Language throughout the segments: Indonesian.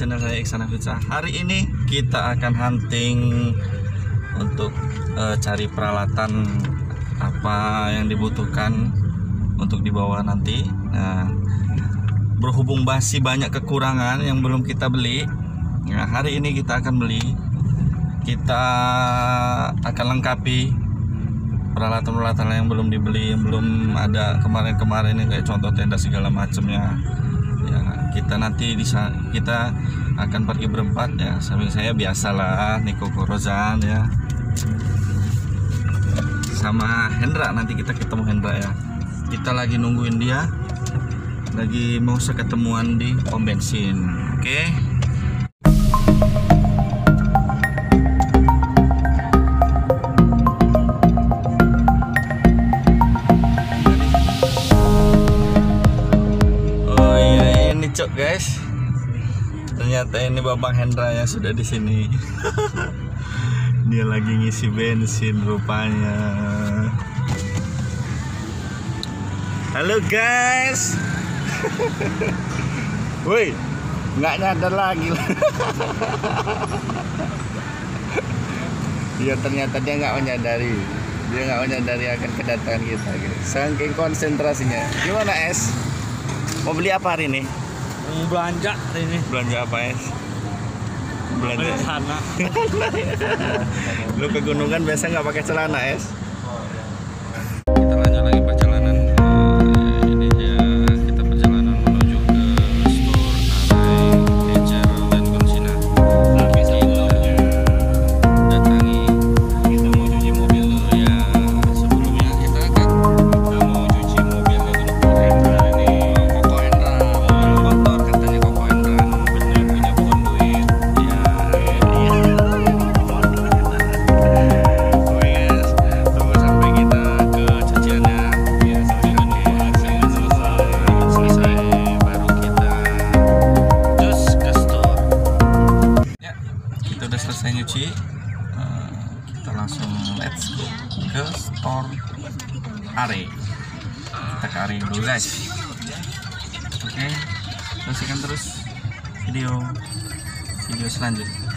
channel saya Iksana Fitsa Hari ini kita akan hunting Untuk eh, cari peralatan Apa yang dibutuhkan Untuk dibawa nanti. Nah Berhubung masih banyak kekurangan Yang belum kita beli Nah hari ini kita akan beli Kita akan lengkapi peralatan-peralatan yang belum dibeli yang belum ada kemarin-kemarin kayak contoh tenda segala macamnya. Ya kita nanti bisa kita akan pergi berempat ya. Sambil saya biasalah Niko Korozan ya. Sama Hendra nanti kita ketemu Hendra ya. Kita lagi nungguin dia. Lagi mau seketemuan di pom bensin oke? Oh Ternyata ini Babang Hendra yang sudah di sini. Dia lagi ngisi bensin rupanya. Halo guys. Woi, nggak nyadar lagi. Iya ternyata dia nggak menyadari dia nggak menyadari akan kedatangan kita gitu. saking konsentrasinya gimana es mau beli apa hari ini Mau belanja hari ini. Belanja apa beli belanja. Sana. Lu ke gunungan biasa nggak pakai celana es Are. Kita ke Are dulu guys. Oke saksikan terus video video selanjutnya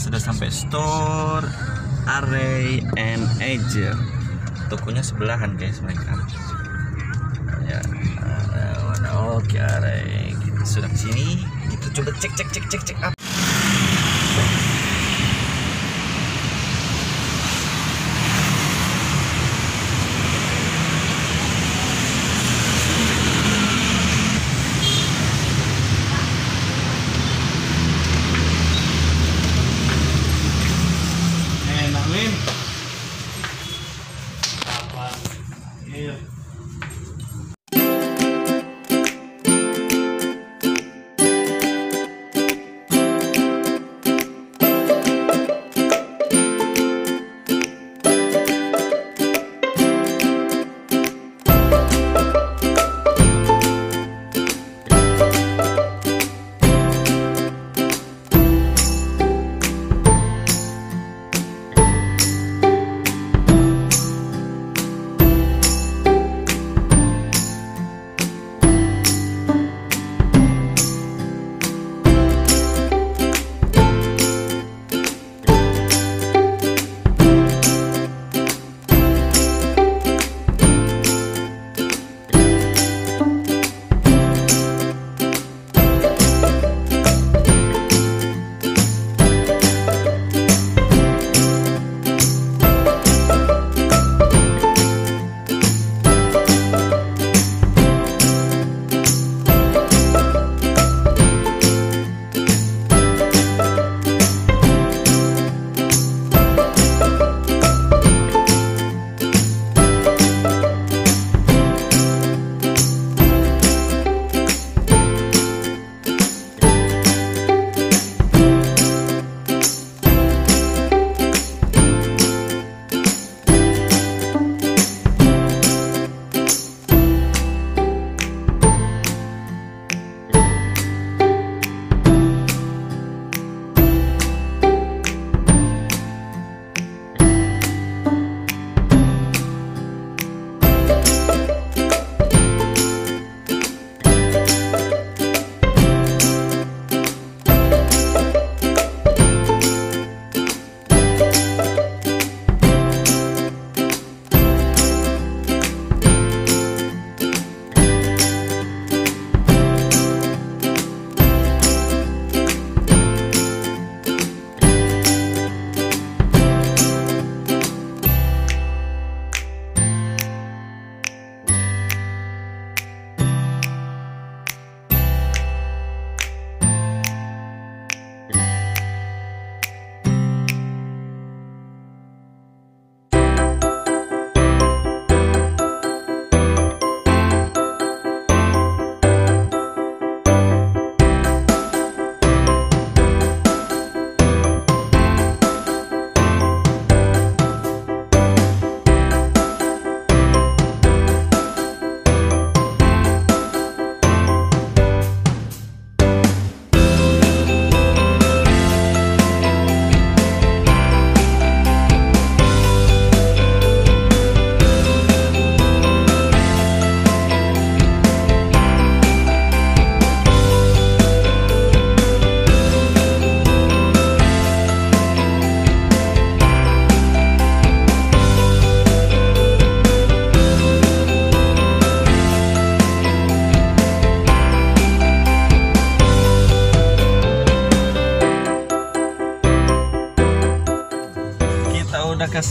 sudah sampai store Array and Edger. Tokonya sebelahan guys mereka. Ya? Oke Array. Kita sudah sini. Kita coba cek cek cek cek cek up.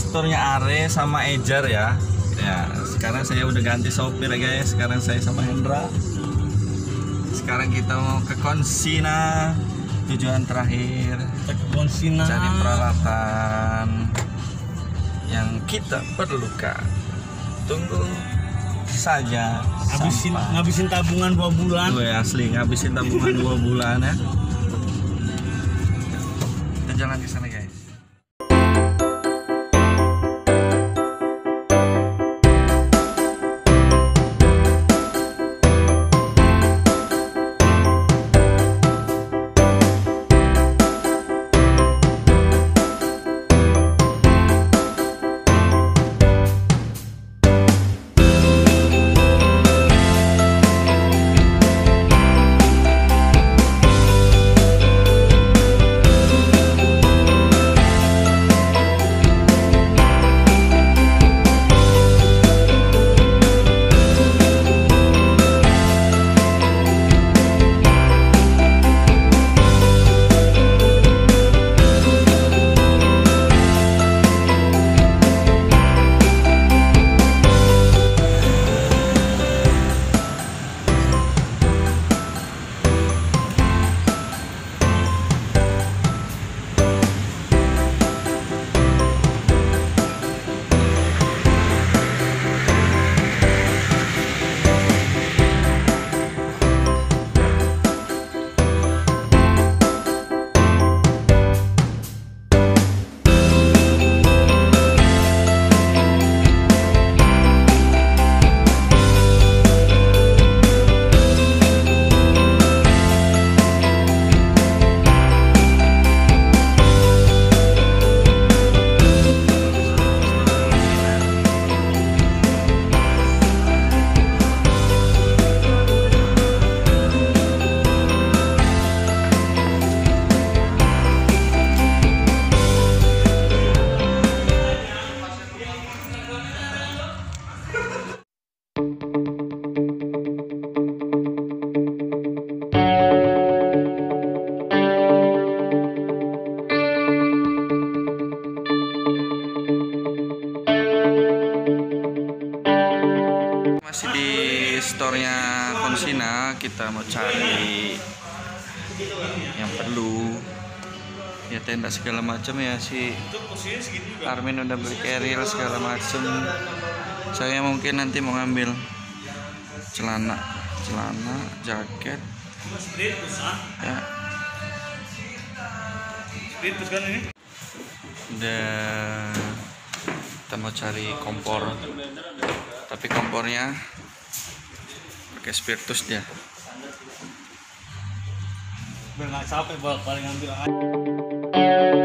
Store-nya Are sama Ejar ya. Ya, sekarang saya udah ganti sopir ya guys. Sekarang saya sama Hendra. Sekarang kita mau ke Konsina. Tujuan terakhir ke Konsina. cari peralatan yang kita perlukan. Tunggu saja Habisin sampai. ngabisin tabungan dua bulan. Gue asli ngabisin tabungan dua bulan ya. Kita jalan ke sana guys. Macam ya si Armin udah beli carrier segala macam saya mungkin nanti mau ngambil celana celana jaket. Ya. Udah kita mau cari kompor. Tapi kompornya pakai spiritus dia. Biar nggak capek balik ngambil air